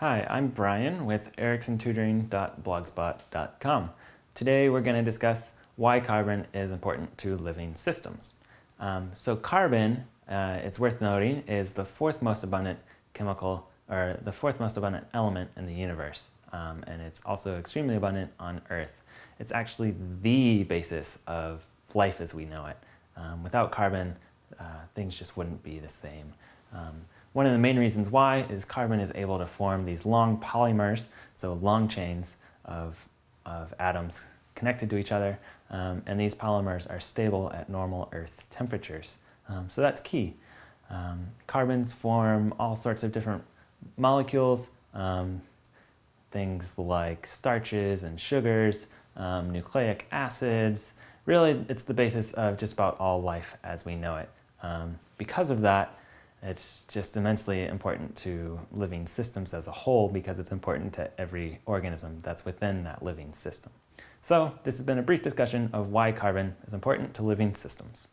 Hi, I'm Brian with ericksontutoring.blogspot.com. Today we're going to discuss why carbon is important to living systems. Um, so carbon, uh, it's worth noting, is the fourth most abundant chemical, or the fourth most abundant element in the universe. Um, and it's also extremely abundant on Earth. It's actually the basis of life as we know it. Um, without carbon, uh, things just wouldn't be the same. One of the main reasons why is carbon is able to form these long polymers, so long chains of, of atoms connected to each other, um, and these polymers are stable at normal Earth temperatures. Um, so that's key. Um, carbons form all sorts of different molecules, um, things like starches and sugars, um, nucleic acids. Really, it's the basis of just about all life as we know it. Um, because of that, it's just immensely important to living systems as a whole because it's important to every organism that's within that living system. So this has been a brief discussion of why carbon is important to living systems.